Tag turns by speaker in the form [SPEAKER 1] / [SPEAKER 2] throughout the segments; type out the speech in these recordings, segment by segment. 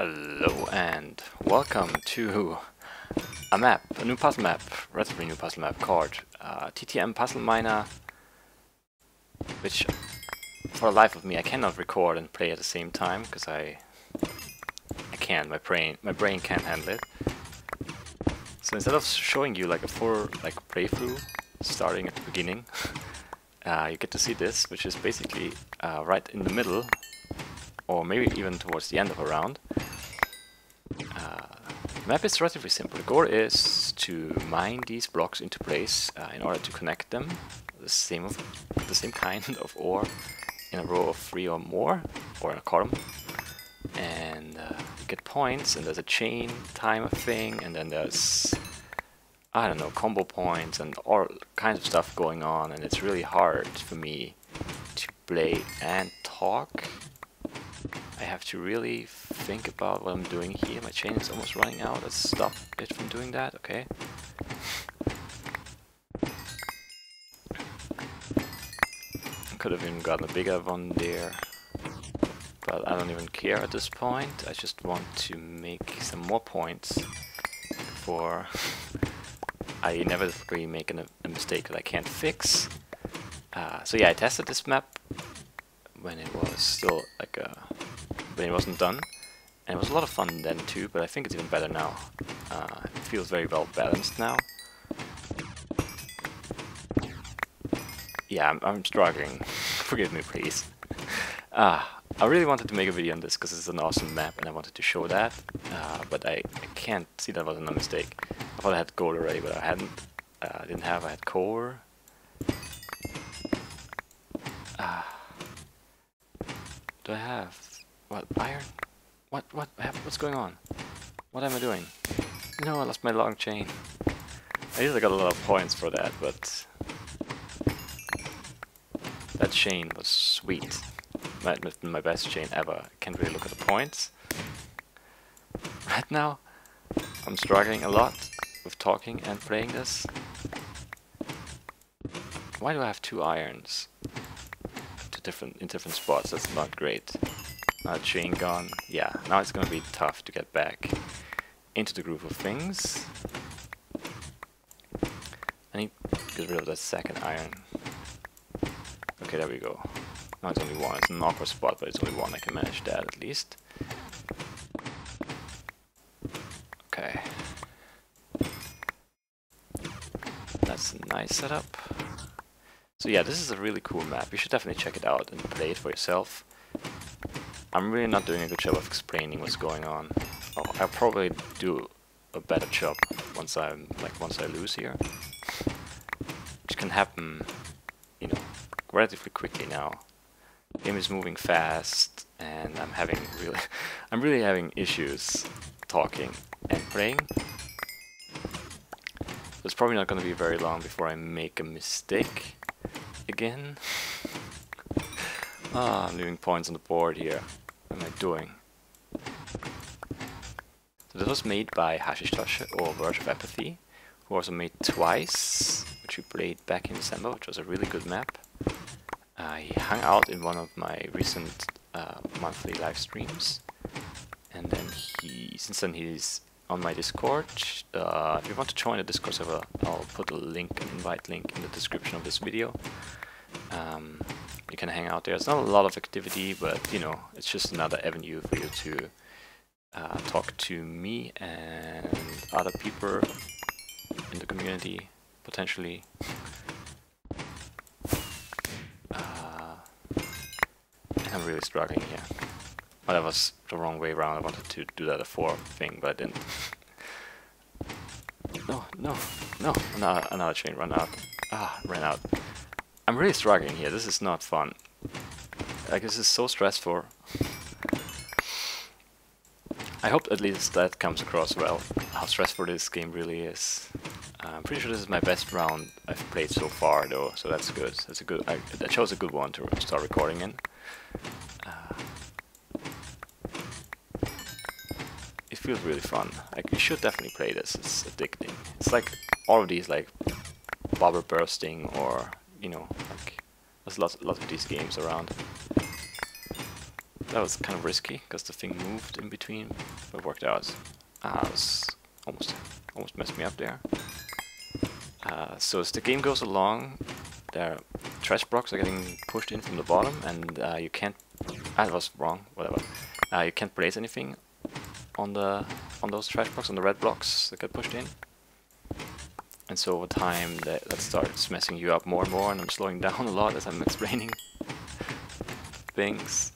[SPEAKER 1] Hello and welcome to a map, a new puzzle map, relatively new puzzle map called uh, TTM Puzzle Miner, which for the life of me I cannot record and play at the same time because I I can't, my brain my brain can't handle it. So instead of showing you like a full like playthrough starting at the beginning, uh, you get to see this, which is basically uh, right in the middle or maybe even towards the end of a round. Map is relatively simple. The goal is to mine these blocks into place uh, in order to connect them, the same of the same kind of ore, in a row of three or more, or in a column. And uh, get points, and there's a chain timer thing, and then there's I don't know combo points and all kinds of stuff going on, and it's really hard for me to play and talk I have to really think about what I'm doing here. My chain is almost running out. Let's stop it from doing that, okay? Could have even gotten a bigger one there. But I don't even care at this point. I just want to make some more points before I inevitably make an, a mistake that I can't fix. Uh, so yeah, I tested this map when it was still like a when it wasn't done. And it was a lot of fun then too, but I think it's even better now. Uh, it feels very well balanced now. Yeah, I'm, I'm struggling. Forgive me, please. Ah, I really wanted to make a video on this because it's an awesome map and I wanted to show that, uh, but I, I, can't see that wasn't a mistake. I thought I had gold already, but I hadn't. Uh, I didn't have, I had coal. Ah. Do I have? What, iron? What, what, what's going on? What am I doing? No, I lost my long chain. I usually got a lot of points for that, but... That chain was sweet. Might have been my best chain ever. Can't really look at the points. Right now, I'm struggling a lot with talking and playing this. Why do I have two irons? To different in different spots, that's not great. Uh, chain gun. Yeah, now it's gonna be tough to get back into the groove of things. I need to get rid of that second iron. Okay, there we go. Now it's only one. It's an awkward spot, but it's only one. I can manage that at least. Okay. That's a nice setup. So yeah, this is a really cool map. You should definitely check it out and play it for yourself. I'm really not doing a good job of explaining what's going on. Oh, I'll probably do a better job once I'm like once I lose here. Which can happen, you know, relatively quickly now. game is moving fast and I'm having really I'm really having issues talking and playing. So it's probably not gonna be very long before I make a mistake again. Ah, I'm leaving points on the board here. Am I doing? So this was made by haschischtasche or Verge of Apathy, who also made Twice, which we played back in December, which was a really good map. I hung out in one of my recent uh, monthly live streams, and then he, since then he's on my Discord. Uh, if you want to join the Discord server, I'll put a link, an invite link in the description of this video. Um, you can hang out there. It's not a lot of activity, but you know, it's just another avenue for you to uh, talk to me and other people in the community, potentially. Uh, I'm really struggling here. Well, that was the wrong way around. I wanted to do that four thing, but I didn't. no, no, no! Another, another chain run out. Ah, ran out. I'm really struggling here. This is not fun. Like, this is so stressful. I hope at least that comes across well, how stressful this game really is. Uh, I'm pretty sure this is my best round I've played so far, though, so that's good. That's a good. I, that shows a good one to start recording in. Uh, it feels really fun. Like you should definitely play this. It's addicting. It's like all of these, like bubble bursting or you know, like there's lots lots of these games around. that was kind of risky because the thing moved in between, but worked out. Ah, it was almost almost messed me up there. Uh, so as the game goes along, their trash blocks are getting pushed in from the bottom, and uh, you can't. Ah, that was wrong. Whatever. Uh, you can't place anything on the on those trash blocks on the red blocks that get pushed in. And so over time, that, that starts messing you up more and more, and I'm slowing down a lot as I'm explaining things.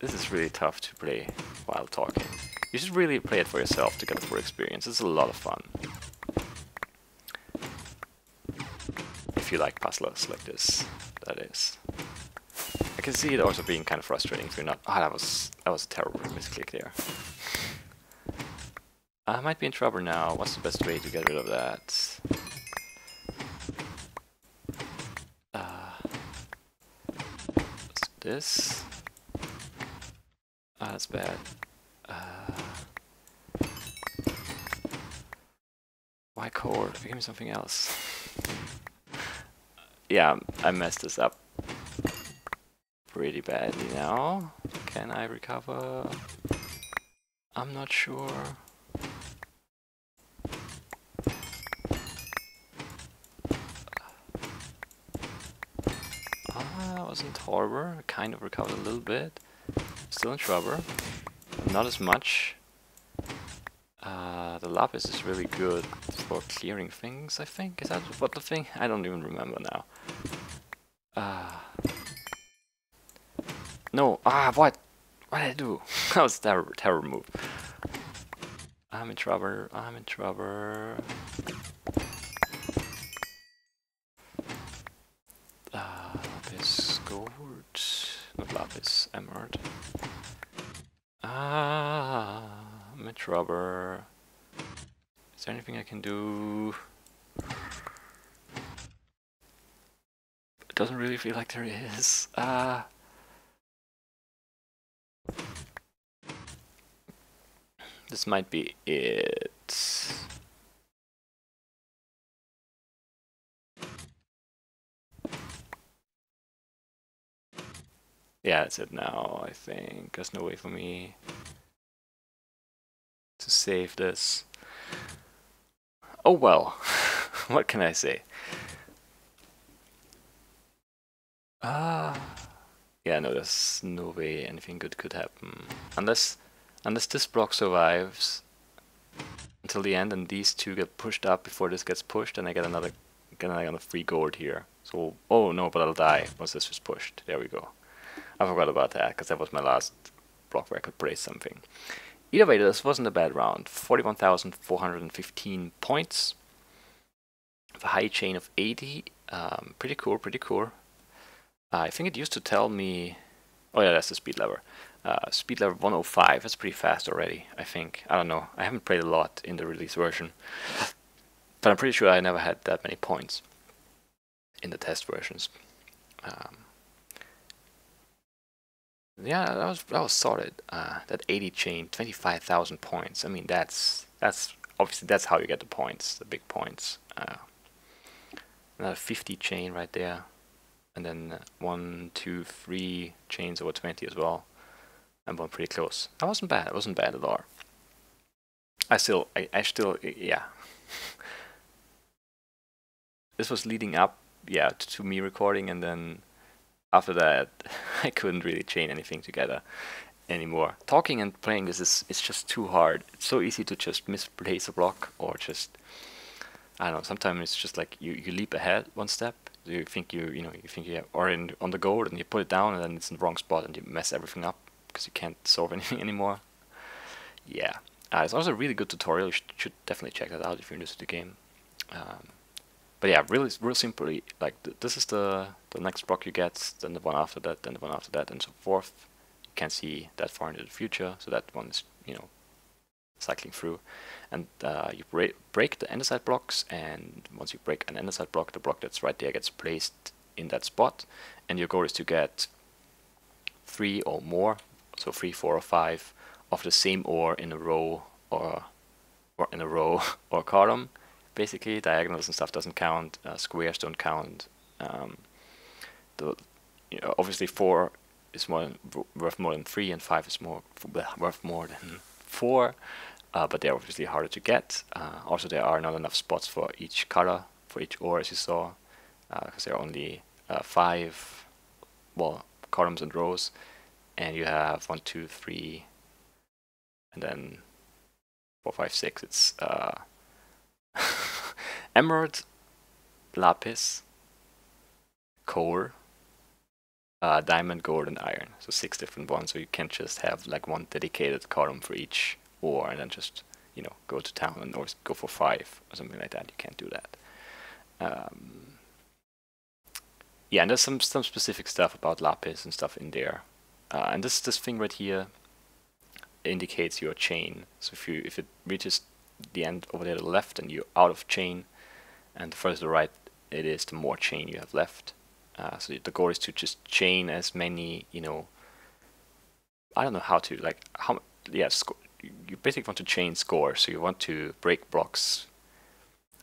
[SPEAKER 1] This is really tough to play while talking. You should really play it for yourself to get the full experience. It's a lot of fun. If you like puzzles like this, that is. I can see it also being kind of frustrating if you're not. Ah, oh, that was that was a terrible misclick there. I might be in trouble now. What's the best way to get rid of that? This. Ah, that's bad. Uh, why cord? Give me something else. yeah, I messed this up pretty badly now. Can I recover? I'm not sure. Wasn't horrible. I kind of recovered a little bit. Still in trouble. Not as much. Uh, the lapis is really good for clearing things, I think. Is that what the thing? I don't even remember now. Uh, no, ah, what? What did I do? that was a terrible, terrible move. I'm in trouble, I'm in trouble. Emerald. Ah, Mitch rubber. Is there anything I can do? It doesn't really feel like there is. Ah. This might be it. Yeah, that's it now, I think. There's no way for me to save this. Oh well, what can I say? Ah, yeah, no, there's no way anything good could happen. Unless, unless this block survives until the end and these two get pushed up before this gets pushed and I get another, get another free gold here. So, oh no, but I'll die once this is pushed. There we go. I forgot about that because that was my last block where I could brace something. Either way, this wasn't a bad round. 41,415 points. The high chain of 80. Um, pretty cool, pretty cool. Uh, I think it used to tell me... Oh yeah, that's the speed lever. Uh, speed lever 105, that's pretty fast already, I think. I don't know, I haven't played a lot in the release version. But I'm pretty sure I never had that many points in the test versions. Um, yeah, that was that was solid. Uh, that 80 chain, 25,000 points. I mean, that's that's obviously that's how you get the points, the big points. Uh, another 50 chain right there, and then uh, one, two, three chains over 20 as well. I'm one pretty close. That wasn't bad. It wasn't bad at all. I still, I, I still, yeah. this was leading up, yeah, to, to me recording, and then after that, I couldn't really chain anything together anymore. Talking and playing this is it's just too hard. It's so easy to just misplace a block or just I don't know. Sometimes it's just like you, you leap ahead one step. You think you you know you think you or in on the goal and you put it down and then it's in the wrong spot and you mess everything up because you can't solve anything anymore. Yeah, uh, it's also a really good tutorial. You should, should definitely check that out if you're new to the game. Um, but yeah, really, real simply, like th this is the the next block you get, then the one after that, then the one after that, and so forth. You can't see that far into the future, so that one is you know cycling through, and uh, you break break the andesite blocks, and once you break an andesite block, the block that's right there gets placed in that spot, and your goal is to get three or more, so three, four, or five of the same ore in a row or or in a row or column basically diagonals and stuff doesn't count, uh, squares don't count. Um, the you know, obviously four is more than, worth more than three, and five is more worth more than four. Uh, but they're obviously harder to get. Uh, also, there are not enough spots for each color, for each ore, as you saw, because uh, there are only uh, five, well, columns and rows, and you have one, two, three, and then four, five, six. It's uh, emerald, lapis, coal, uh, diamond, gold, and iron. So six different ones. So you can't just have like one dedicated column for each ore and then just you know go to town and or go for five or something like that. You can't do that. Um, yeah, and there's some some specific stuff about lapis and stuff in there. Uh, and this this thing right here indicates your chain. So if you if it reaches the end over there to the left and you're out of chain, and the further to the right it is, the more chain you have left. Uh, so the goal is to just chain as many, you know, I don't know how to like how yeah, you basically want to chain score, so you want to break blocks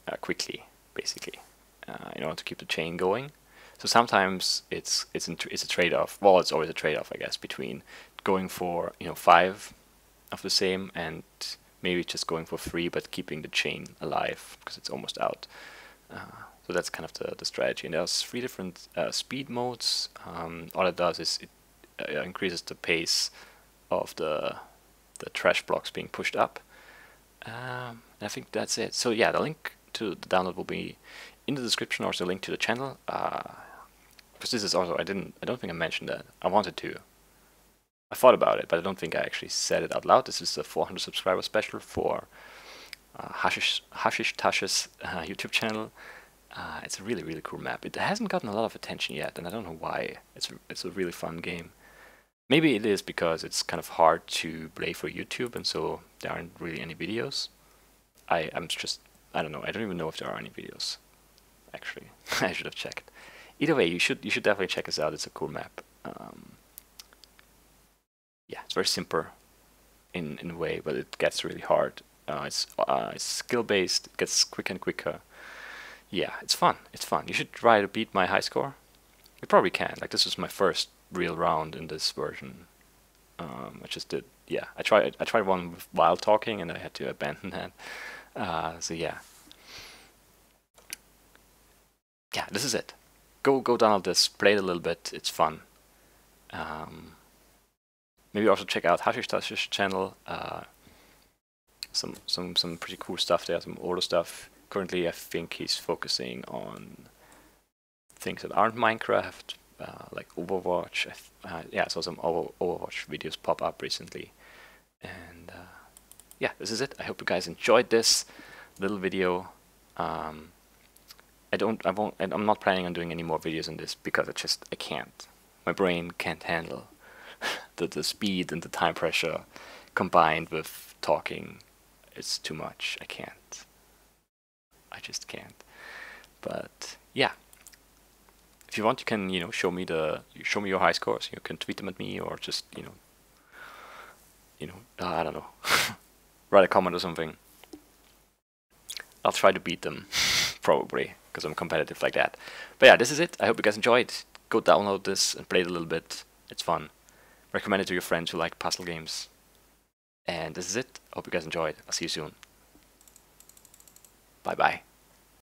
[SPEAKER 1] uh, quickly, basically, uh, in order to keep the chain going. So sometimes it's it's it's a trade-off. Well, it's always a trade-off, I guess, between going for you know five of the same and maybe just going for three, but keeping the chain alive because it's almost out. Uh, so that's kind of the, the strategy. And there's three different uh, speed modes. Um, all it does is it uh, increases the pace of the the trash blocks being pushed up. Um, I think that's it. So yeah, the link to the download will be in the description, or also link to the channel. Because this is also I didn't I don't think I mentioned that. I wanted to. I thought about it, but I don't think I actually said it out loud. This is the 400 subscriber special for uh, Hashish haschischtasche's uh, YouTube channel. Uh, it's a really, really cool map. It hasn't gotten a lot of attention yet, and I don't know why. It's a, it's a really fun game. Maybe it is because it's kind of hard to play for YouTube, and so there aren't really any videos. I, I'm just, I don't know. I don't even know if there are any videos. Actually, I should have checked. Either way, you should you should definitely check this out. It's a cool map. Um, yeah, it's very simple in in a way, but it gets really hard. Uh, it's uh, skill based. It gets quicker and quicker yeah, it's fun. It's fun. You should try to beat my high score. You probably can. Like this was my first real round in this version. Um, I just did. Yeah, I tried. I tried one while talking, and I had to abandon that. Uh, so yeah, yeah, this is it. Go go download this. Play it a little bit. It's fun. Um, maybe also check out haschischtasche's channel. Uh, some some some pretty cool stuff there. Some older stuff currently I think he's focusing on things that aren't Minecraft, uh, like Overwatch. Uh, yeah, I saw some Overwatch videos pop up recently. And uh, yeah, this is it. I hope you guys enjoyed this little video. Um, I don't, I won't, I'm not planning on doing any more videos on this because I just, I can't. My brain can't handle the, the speed and the time pressure combined with talking. It's too much. I can't. I just can't. But yeah, if you want, you can you know show me the show me your high scores. You can tweet them at me or just you know you know uh, I don't know write a comment or something. I'll try to beat them probably because I'm competitive like that. But yeah, this is it. I hope you guys enjoyed. Go download this and play it a little bit. It's fun. Recommend it to your friends who like puzzle games. And this is it. Hope you guys enjoyed. I'll see you soon. Bye bye.